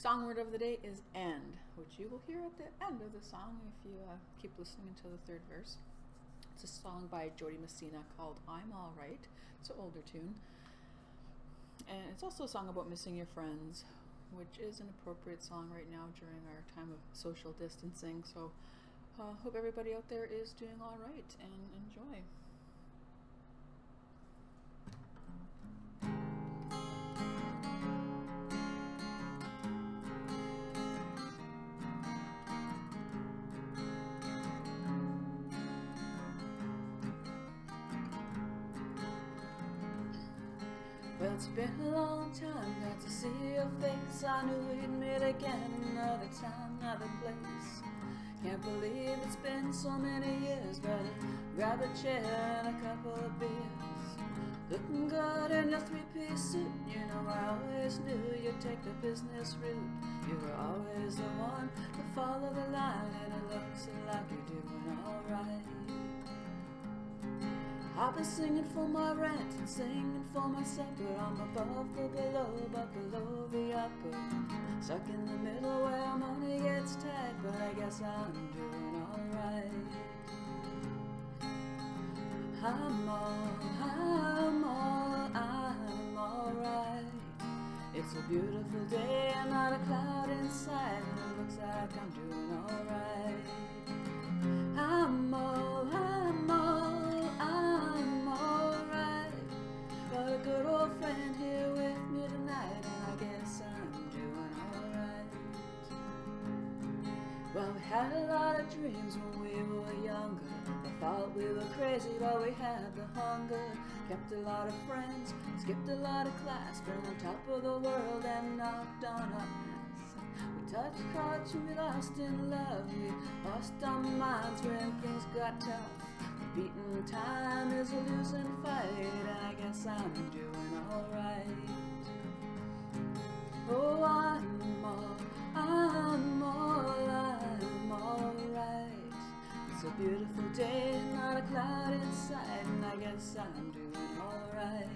Song word of the day is end, which you will hear at the end of the song if you uh, keep listening until the third verse. It's a song by Jo Dee Messina called I'm Alright. It's an older tune. And it's also a song about missing your friends, which is an appropriate song right now during our time of social distancing. So, uh, hope everybody out there is doing all right and enjoy. Well, it's been a long time not to see your face. I knew we'd meet again another time, another place. Can't believe it's been so many years. Better grab a chair and a couple of beers. Looking good in your three-piece suit. You know I always knew you'd take the business route. You were always the one to follow the line, and it looks like you're doing I've been singing for my rent and singing for my supper. I'm above the below, but below the upper. Stuck in the middle where money gets tight, but I guess I'm doing alright. I'm all, I'm all, I'm alright. It's a beautiful day and not a cloud in sight. it looks like I'm doing We had a lot of dreams when we were younger. I thought we were crazy, but we had the hunger. Kept a lot of friends, skipped a lot of class, been on top of the world and knocked on our ass. We touched when we lost in love. We lost our minds when things got tough. Beating time is a losing fight, I guess I'm doing alright. Oh, I'm guess I'm doing alright.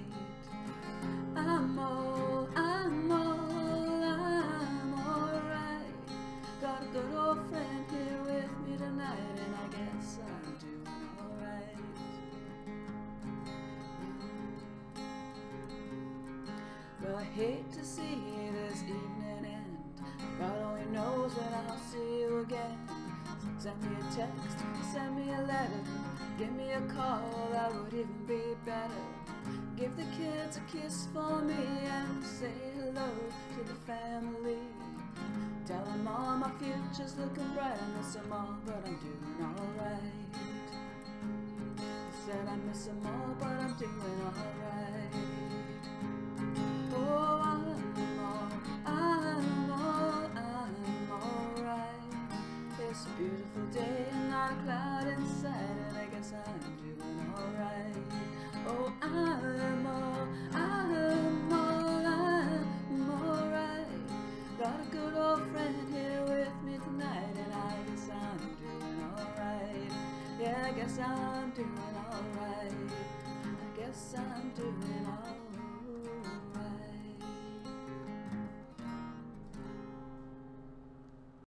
I'm all, I'm all, I'm alright. Got a good old friend here with me tonight, and I guess I'm doing alright. Well, I hate to see this evening end. God only knows when I'll see you again. Send me a text, send me a letter, give me a call, that would even be better. Give the kids a kiss for me and say hello to the family. Tell them all my future's looking bright. I miss them all, but I'm doing alright. Said I miss them all, but I'm doing alright. Oh, I'm all, I'm all, I'm alright. It's a beautiful day and not a cloud guess I'm doing alright. I guess I'm doing alright.